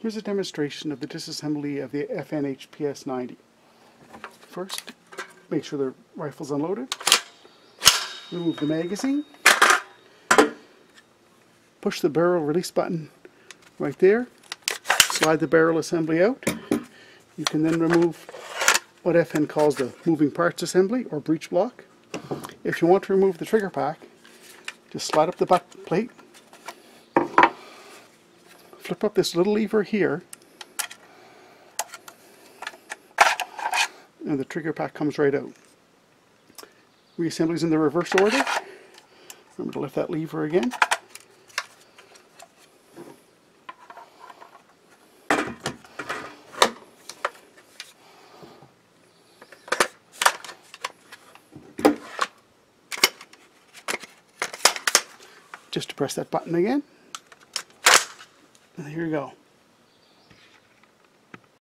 Here's a demonstration of the disassembly of the FNH PS90. First, make sure the rifle's unloaded. Remove the magazine. Push the barrel release button right there. Slide the barrel assembly out. You can then remove what FN calls the moving parts assembly or breech block. If you want to remove the trigger pack, just slide up the butt plate, flip up this little lever here, and the trigger pack comes right out. Reassembly is in the reverse order. Remember to lift that lever again. Just to press that button again. Here you go.